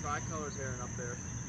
tricolored heron up there.